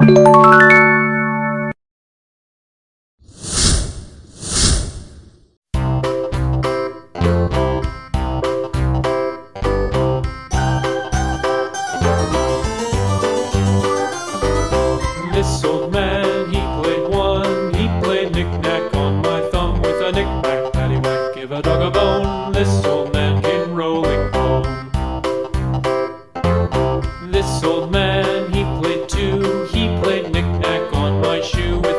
This old man, he played one. He played knick-knack on my thumb with a knick-knack, paddywhack, give a dog a bone. This old man came rolling home. This old man,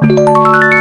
Rolling.